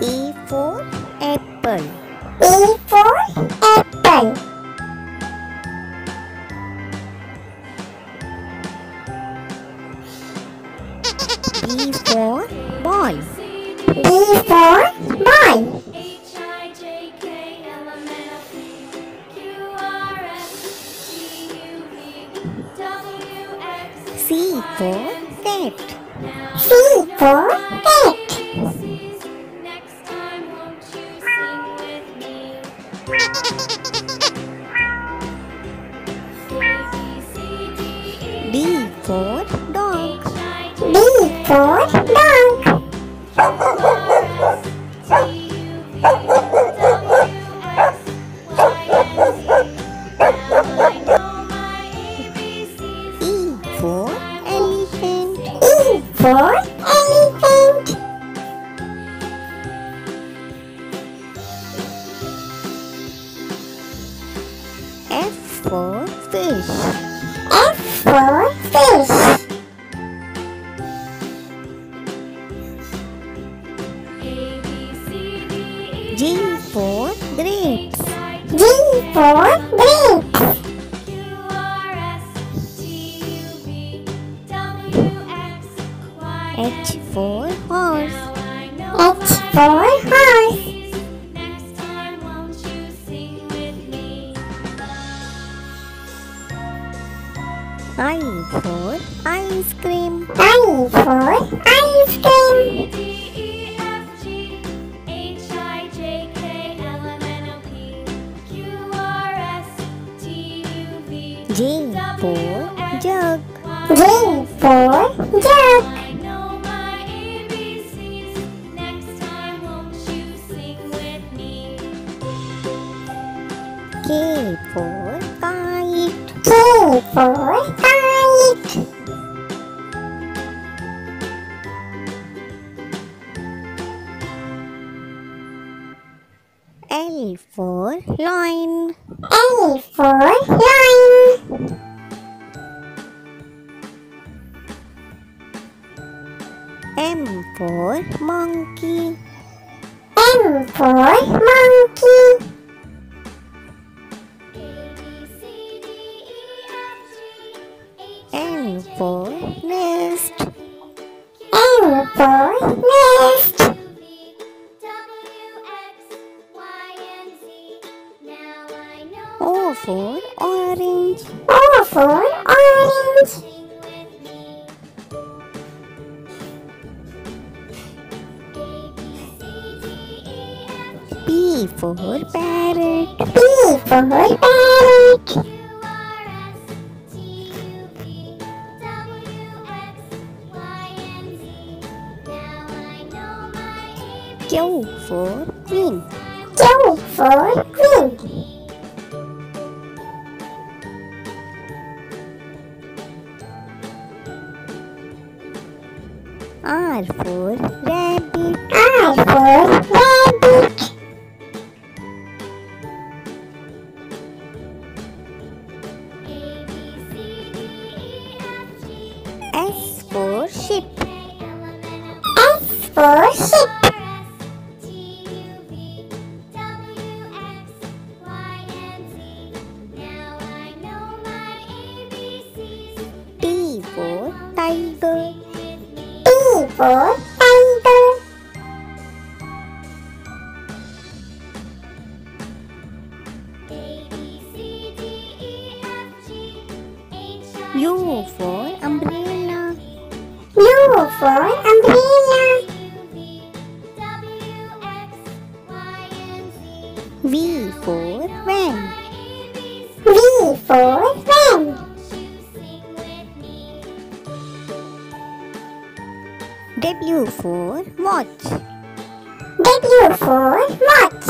E for apple. E for apple. B for ball. B for ball. H I J K L M N O P Q R S T U V W X C for cat. C for for dog. H I J D for for grapes. G for grapes. Q R S T U V W X Y H for horse. Now I know H for horse. Next time, won't you sing with me? I for ice cream. I for ice cream. J for jug. J for jug. I know my ABCs. Next time, won't you sing with me? K for kite. K for kite. L for lion. L for lion. M for monkey. M for monkey. A B C D F G H N for nest. N for nest. O for orange. O for orange. sing with me. A B C D F G P for parrot. P for parrot. Q R S T U V W X Y and Z. Now I know my ABCs. Q for queen. Q for queen. R for rabbit. R for rabbit. A B C D E F G S for ship. K L M N O P S for ship. For tiger. U for umbrella. U for umbrella. W for watch. W for watch.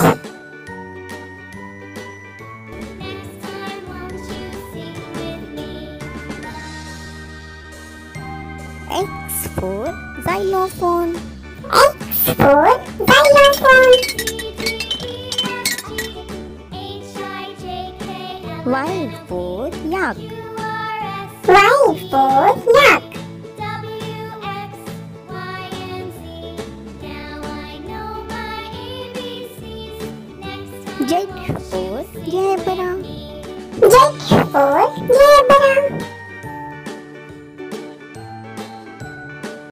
Next time, won't you sing with me? X for xylophone. X for xylophone. Y for yak. Y for yak. Jake for Jabberdown. Jake for Jabberdown.